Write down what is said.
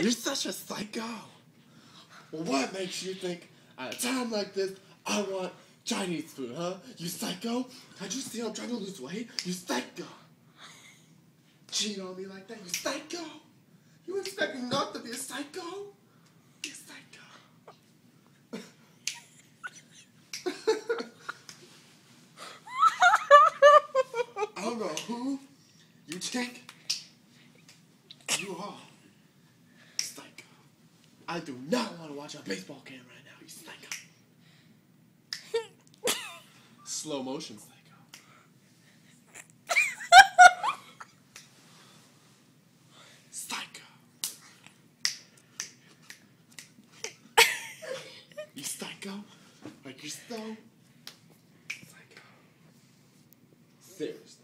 You're such a psycho. What makes you think at a time like this I want Chinese food, huh? You psycho? Had you see I'm trying to lose weight? You psycho. Cheat on me like that? You psycho. You expect me not to be a psycho? You psycho. I don't know who you think you are. I do not want to watch a baseball game right now. You psycho. Slow motion psycho. Psycho. You psycho? Like you're so psycho. Seriously.